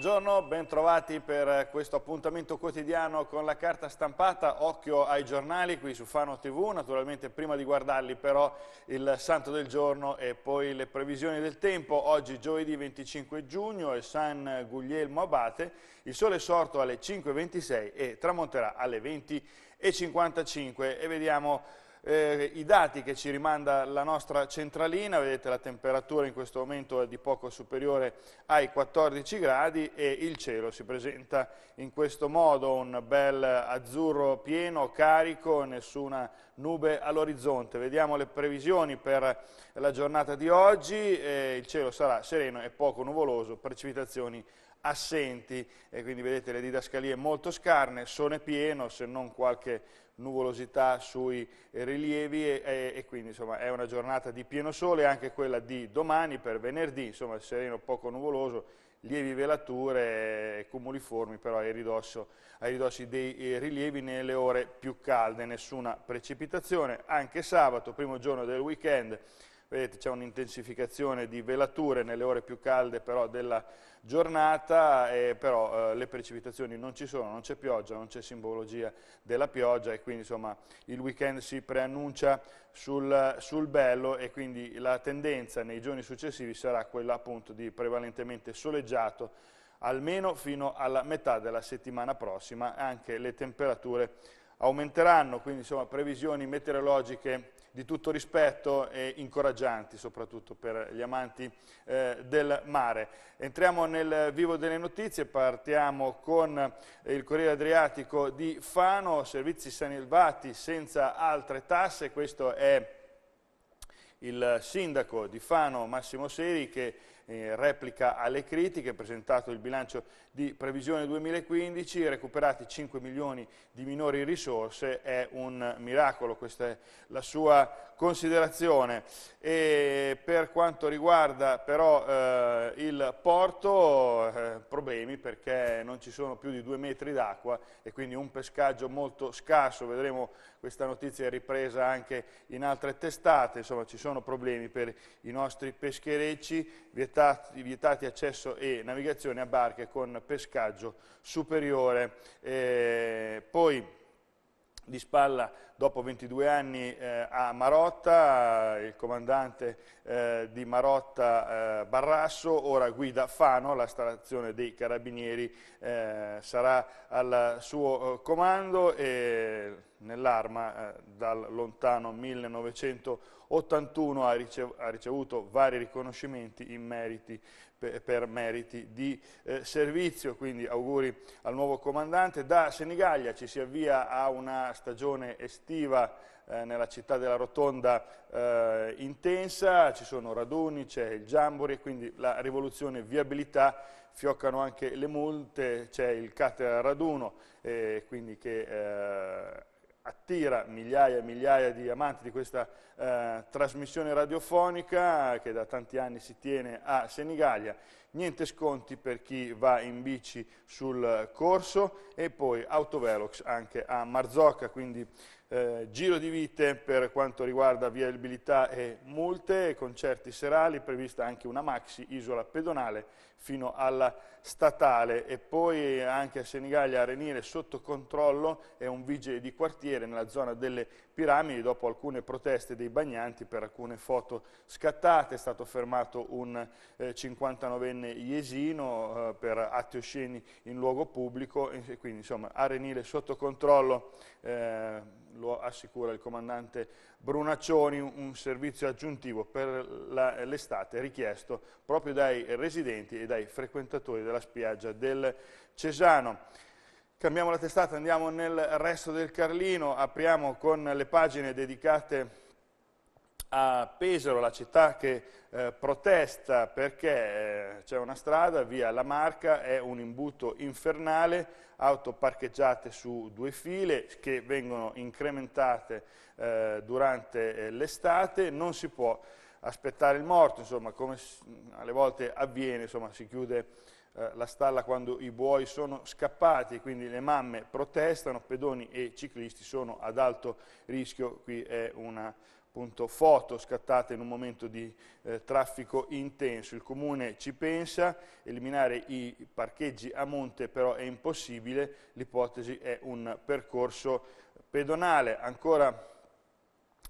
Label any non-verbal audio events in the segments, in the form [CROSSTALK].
Buongiorno, ben trovati per questo appuntamento quotidiano con la carta stampata. Occhio ai giornali qui su Fano TV, naturalmente prima di guardarli però il santo del giorno e poi le previsioni del tempo. Oggi giovedì 25 giugno è San Guglielmo Abate, il sole è sorto alle 5.26 e tramonterà alle 20.55 e vediamo eh, i dati che ci rimanda la nostra centralina, vedete la temperatura in questo momento è di poco superiore ai 14 gradi e il cielo si presenta in questo modo, un bel azzurro pieno, carico, nessuna nube all'orizzonte. Vediamo le previsioni per la giornata di oggi, eh, il cielo sarà sereno e poco nuvoloso, precipitazioni assenti e quindi vedete le didascalie molto scarne, sole pieno se non qualche nuvolosità sui rilievi e, e, e, quindi insomma è una giornata di pieno sole, anche quella di domani per venerdì, insomma sereno poco nuvoloso, lievi velature, cumuliformi però ai, ridosso, ai ridossi dei eh, rilievi nelle ore più calde, nessuna precipitazione, anche sabato, primo giorno del weekend, vedete c'è un'intensificazione di velature nelle ore più calde però della giornata, eh, però eh, le precipitazioni non ci sono, non c'è pioggia, non c'è simbologia della pioggia e quindi insomma il weekend si preannuncia sul, sul, bello e quindi la tendenza nei giorni successivi sarà quella appunto di prevalentemente soleggiato almeno fino alla metà della settimana prossima, anche le temperature aumenteranno, quindi insomma previsioni meteorologiche di tutto rispetto e incoraggianti soprattutto per gli amanti eh, del mare. Entriamo nel vivo delle notizie, partiamo con il Corriere Adriatico di Fano, servizi sanilvati senza altre tasse, questo è il sindaco di Fano Massimo Seri che eh, replica alle critiche, presentato il bilancio di previsione 2015, recuperati 5 milioni di minori risorse, è un miracolo, questa è la sua considerazione. E per quanto riguarda però eh, il porto, eh, problemi perché non ci sono più di due metri d'acqua e quindi un pescaggio molto scarso, vedremo questa notizia ripresa anche in altre testate, insomma ci sono problemi per i nostri pescherecci, vietati, vietati accesso e navigazione a barche con pescaggio superiore. Eh, poi di spalla dopo 22 anni eh, a Marotta, il comandante eh, di Marotta eh, Barrasso, ora guida Fano, la stazione dei carabinieri eh, sarà al suo eh, comando e nell'arma eh, dal lontano 1981 ha, ricev ha, ricevuto vari riconoscimenti meriti, per, per, meriti di eh, servizio, quindi auguri al nuovo comandante. Da Senigallia ci si avvia a una stagione estiva eh, nella città della Rotonda eh, intensa, ci sono raduni, c'è il Giambori, quindi la rivoluzione viabilità, fioccano anche le multe, c'è il Catera Raduno, eh, quindi che eh, attira migliaia e migliaia di amanti di questa eh, trasmissione radiofonica che da tanti anni si tiene a Senigallia. Niente sconti per chi va in bici sul corso e poi autovelox anche a Marzocca, quindi eh, giro di vite per quanto riguarda viabilità e multe, concerti serali, prevista anche una maxi isola pedonale fino alla statale. E poi anche a Senigallia Arenile sotto controllo è un vigile di quartiere nella zona delle piramidi dopo alcune proteste dei bagnanti per alcune foto scattate, è stato fermato un eh, 59enne iesino eh, per atti osceni in luogo pubblico e quindi insomma Arenile sotto controllo eh, lo assicura il comandante Brunaccioni, un servizio aggiuntivo per l'estate richiesto proprio dai residenti e dai frequentatori della spiaggia del Cesano. Cambiamo la testata, andiamo nel resto del Carlino, apriamo con le pagine dedicate a Pesaro, la città che eh, protesta perché eh, c'è una strada, via La Marca, è un imbuto infernale, auto parcheggiate su due file che vengono incrementate eh, durante eh, l'estate, non si può aspettare il morto, insomma, come alle volte avviene, insomma, si chiude eh, la stalla quando i buoi sono scappati, quindi le mamme protestano, pedoni e ciclisti sono ad alto rischio, qui è una appunto, foto scattate in un momento di eh, traffico intenso. Il comune ci pensa, eliminare i parcheggi a monte però è impossibile, l'ipotesi è un percorso pedonale. Ancora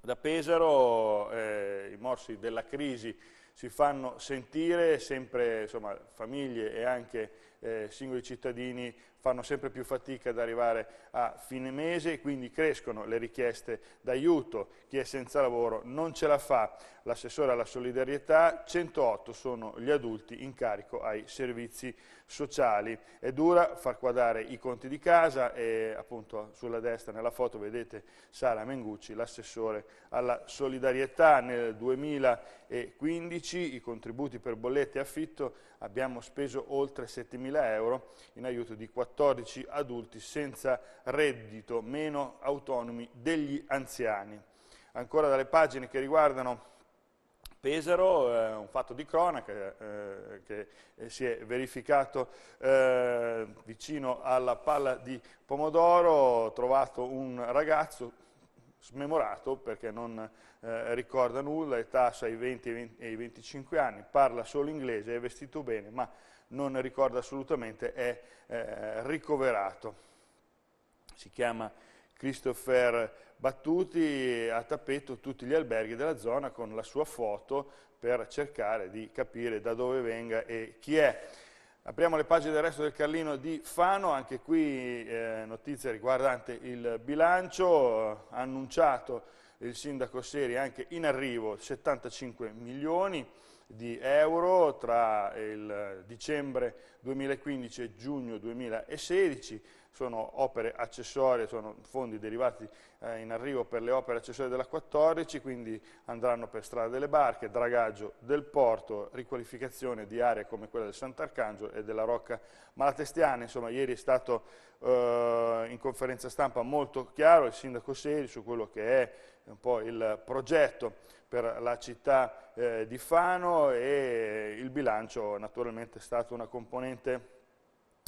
da Pesaro eh, i morsi della crisi si fanno sentire, sempre insomma, famiglie e anche eh, singoli cittadini fanno sempre più fatica ad arrivare a fine mese e quindi crescono le richieste d'aiuto, chi è senza lavoro non ce la fa, l'assessore alla solidarietà, 108 sono gli adulti in carico ai servizi sociali. È dura far quadrare i conti di casa e appunto sulla destra nella foto vedete Sara Mengucci, l'assessore alla solidarietà. Nel 2015, i contributi per bollette e affitto abbiamo speso oltre 7.000 euro in aiuto di 14 adulti senza reddito, meno autonomi degli anziani. Ancora dalle pagine che riguardano Pesaro, eh, un fatto di cronaca eh, che eh, si è verificato eh, vicino alla palla di Pomodoro, ho trovato un ragazzo smemorato perché non eh, ricorda nulla, età tra i 20 e i 25 anni, parla solo inglese, è vestito bene, ma non ricorda assolutamente, è eh, ricoverato. Si chiama Christopher Battuti, ha tappeto tutti gli alberghi della zona con la sua foto per cercare di capire da dove venga e chi è. Apriamo le pagine del resto del Carlino di Fano, anche qui eh, notizia riguardante il bilancio, ha annunciato il sindaco Seri anche in arrivo 75 milioni di euro tra il dicembre 2015 e giugno 2016, sono opere accessorie, sono fondi derivati eh, in arrivo per le opere accessorie della 14, quindi andranno per strada delle barche, dragaggio del porto, riqualificazione di aree come quella del Sant'Arcangelo e della Rocca Malatestiana, insomma ieri è stato eh, in conferenza stampa molto chiaro il sindaco Seri su quello che è un po' il progetto per la città eh, di Fano e il bilancio naturalmente è stato una componente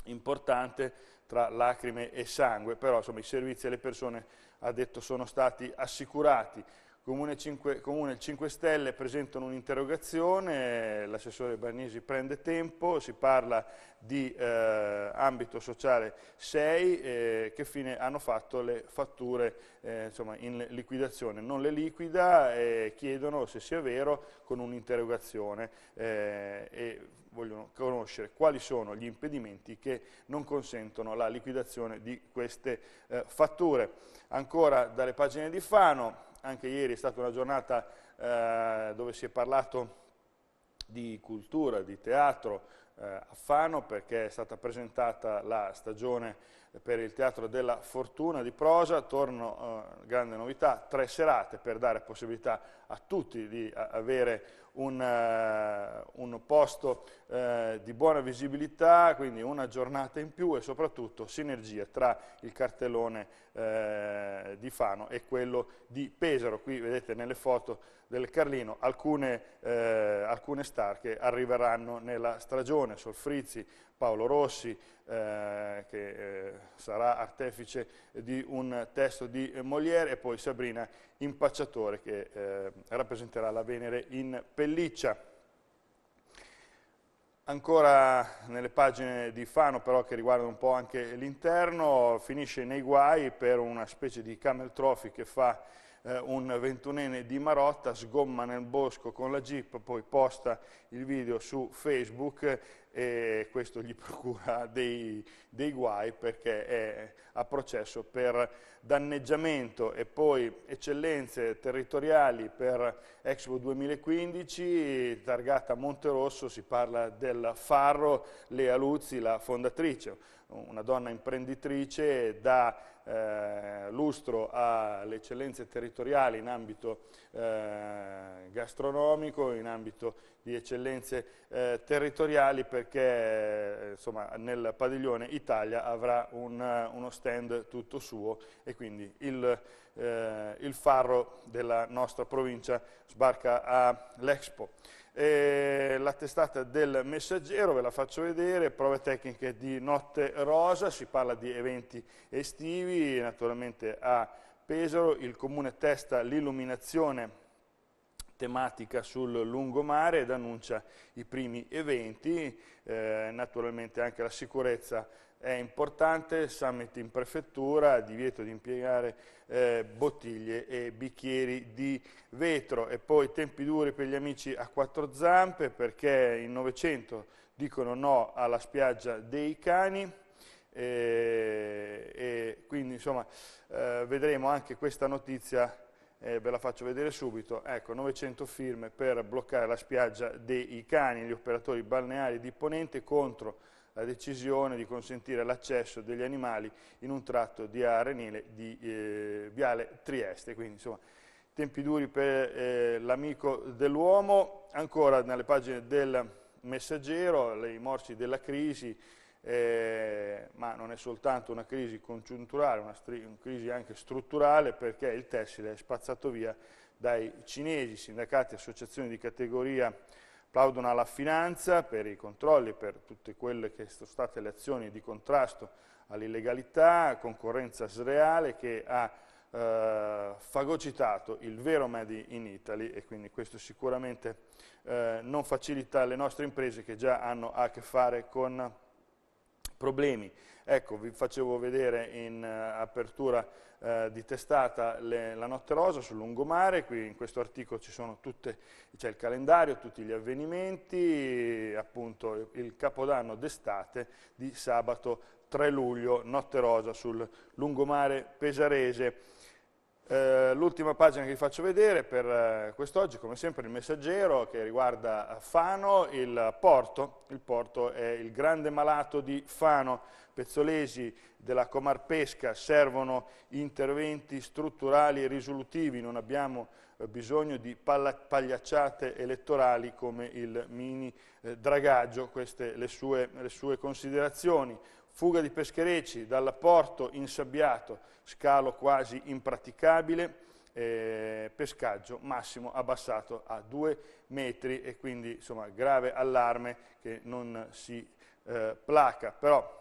importante tra lacrime e sangue, però insomma, i servizi alle persone, ha detto, sono stati assicurati. Comune 5, Comune 5 Stelle presentano un'interrogazione, l'assessore Barnisi prende tempo, si parla di eh, ambito sociale 6, eh, che fine hanno fatto le fatture eh, insomma, in liquidazione, non le liquida e chiedono se sia vero con un'interrogazione eh, e vogliono conoscere quali sono gli impedimenti che non consentono la liquidazione di queste eh, fatture. Ancora dalle pagine di Fano, anche ieri è stata una giornata eh, dove si è parlato di cultura, di teatro eh, a Fano perché è stata presentata la stagione per il Teatro della Fortuna di Prosa, torno, eh, grande novità, tre serate per dare possibilità a tutti di avere un, uh, un posto uh, di buona visibilità, quindi una giornata in più e soprattutto sinergia tra il cartellone uh, di Fano e quello di Pesaro. Qui vedete nelle foto del Carlino alcune, alcune star che arriveranno nella stagione, Solfrizzi, Paolo Rossi, eh, che eh, sarà artefice di un testo di Molière, e poi Sabrina Impacciatore, che eh, rappresenterà la Venere in pelliccia. Ancora nelle pagine di Fano, però, che riguardano un po' anche l'interno, finisce nei guai per una specie di camel trophy che fa eh, un ventunenne di Marotta, sgomma nel bosco con la jeep, poi posta il video su Facebook e questo gli [LAUGHS] procura dei, dei guai perché è a processo per danneggiamento e poi eccellenze territoriali per Expo 2015, targata Monterosso, si parla del Farro, Lea Luzzi, la fondatrice, una donna imprenditrice da eh, lustro alle eccellenze territoriali in ambito eh, gastronomico, in ambito di eccellenze eh, territoriali perché eh, insomma, nel padiglione Italia avrà un, uno stand tutto suo e quindi il, eh, il farro della nostra provincia sbarca all'Expo. La testata del messaggero, ve la faccio vedere, prove tecniche di Notte Rosa, si parla di eventi estivi, naturalmente a Pesaro, il comune testa l'illuminazione tematica sul lungomare ed annuncia i primi eventi, eh, naturalmente anche la sicurezza è importante, summit in prefettura, divieto di impiegare eh, bottiglie e bicchieri di vetro. E poi tempi duri per gli amici a quattro zampe perché in Novecento dicono no alla spiaggia dei cani. E, e quindi insomma eh, vedremo anche questa notizia eh, ve la faccio vedere subito, ecco 900 firme per bloccare la spiaggia dei cani, gli operatori balneari di Ponente contro la decisione di consentire l'accesso degli animali in un tratto di arenile di eh, Viale Trieste, quindi insomma tempi duri per eh, l'amico dell'uomo, ancora nelle pagine del messaggero, i morsi della crisi, eh, ma non è soltanto una crisi congiunturale, una, una crisi anche strutturale perché il tessile è spazzato via dai cinesi, sindacati, associazioni di categoria plaudono alla finanza per i controlli, per tutte quelle che sono state le azioni di contrasto all'illegalità, concorrenza sreale che ha eh, fagocitato il vero Made in Italy e quindi questo sicuramente eh, non facilita le nostre imprese che già hanno a che fare con problemi. Ecco, vi facevo vedere in uh, apertura uh, di testata le, la notte rosa sul lungomare, qui in questo articolo ci sono tutte, c'è il calendario, tutti gli avvenimenti, appunto il capodanno d'estate di sabato 3 luglio, notte rosa sul lungomare pesarese. Eh, l'ultima pagina che vi faccio vedere per eh, quest'oggi, come sempre, il messaggero che riguarda Fano, il porto. Il porto è il grande malato di Fano. Pezzolesi della Comar Pesca servono interventi strutturali e risolutivi, non abbiamo eh, bisogno di pagliacciate elettorali come il mini eh, dragaggio, queste le sue, le sue considerazioni fuga di pescherecci dal porto insabbiato, scalo quasi impraticabile, eh, pescaggio massimo abbassato a due metri e quindi insomma grave allarme che non si eh, placa. Però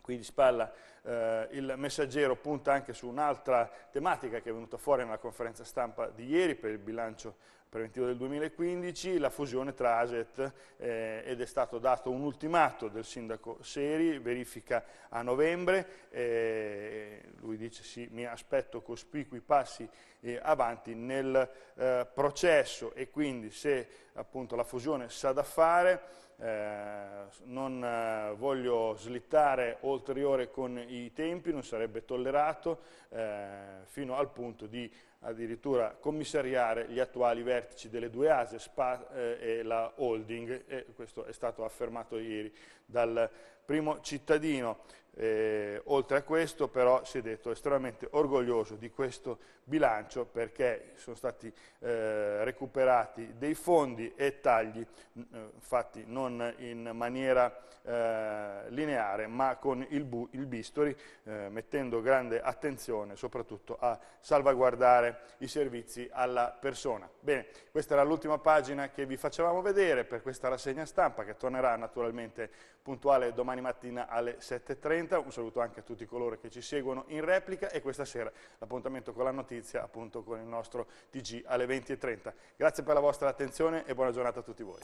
qui di spalla eh, il messaggero punta anche su un'altra tematica che è venuta fuori nella conferenza stampa di ieri per il bilancio preventivo del 2015, la fusione tra ASET eh, ed è stato dato un ultimato del sindaco Seri, verifica a novembre, eh, lui dice sì, mi aspetto cospicui passi eh, avanti nel eh, processo e quindi se appunto la fusione sa da fare eh, non eh, voglio slittare ulteriore con i tempi, non sarebbe tollerato eh, fino al punto di addirittura commissariare gli attuali vertici delle due ASE, SPA eh, e la holding, e questo è stato affermato ieri dal primo cittadino. Eh, oltre a questo però si è detto estremamente orgoglioso di questo bilancio perché sono stati eh, recuperati dei fondi e tagli eh, fatti non in maniera eh, lineare ma con il, il bisturi eh, mettendo grande attenzione soprattutto a salvaguardare i servizi alla persona. Bene, questa era l'ultima pagina che vi facevamo vedere per questa rassegna stampa che tornerà naturalmente puntuale domani mattina alle 7.30. Un saluto anche a tutti coloro che ci seguono in replica e questa sera l'appuntamento con la notizia appunto con il nostro TG alle 20.30. Grazie per la vostra attenzione e buona giornata a tutti voi.